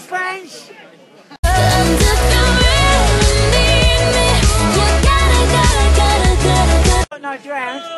French. Not drowned.